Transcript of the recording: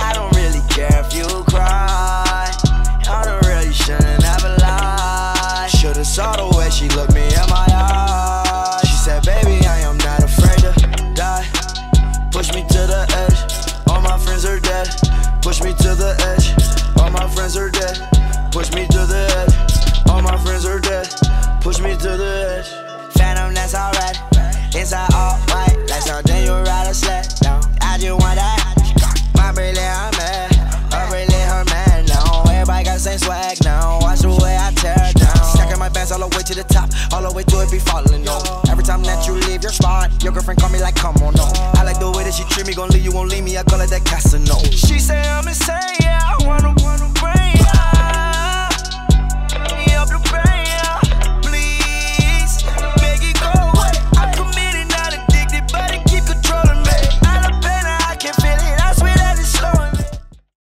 I don't really care if you cry. I don't really lie. Should've saw the way she looked me in my eyes. She said, baby, I am not afraid to die. Push me to the edge. All my friends are dead. Push me to the edge. All my friends are dead. Push me to the edge. To the edge. Phantom, that's alright. Inside all white. Like something you ride a sled down. I just want that. My brilliant, I'm mad. A brilliant, her man now. Everybody got the same swag now. Watch the way I tear down. Stacking my bands all the way to the top. All the way to it be falling on. Every time that you leave your spot, your girlfriend call me like, come on, no. I like the way that she treat me. Gon' leave you, won't leave me. I call it that Casino. She say I'm insane,